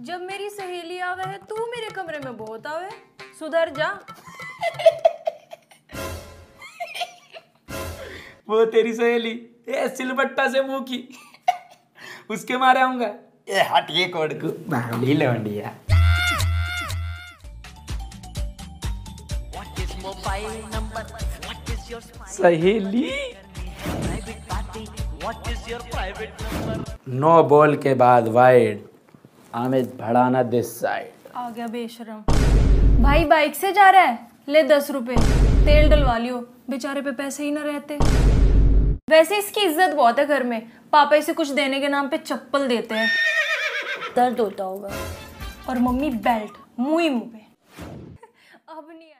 जब मेरी सहेली आवे है तू मेरे कमरे में बहुत आवे। सुधर जा। वो तेरी सहेली ए सिलबट्टा से मुँह की। उसके मारे आऊँगा। ए हट ये कोड को। बावली लौंडिया सहेली। नो बॉल के बाद wide Amit Bhadana this side आ गया बेशरम। भाई बाइक से जा रहा है? ले दस रुपए। तेल डलवा लियो। बेचारे पे पैसे ही ना रहते। वैसे इसकी इज़्ज़त बहुत है घर में। पापा इसे कुछ देने के नाम पे चप्पल देते हैं। दर्द होता होगा। और मम्मी बेल्ट, मुँह ही मुँह पे। अब नहीं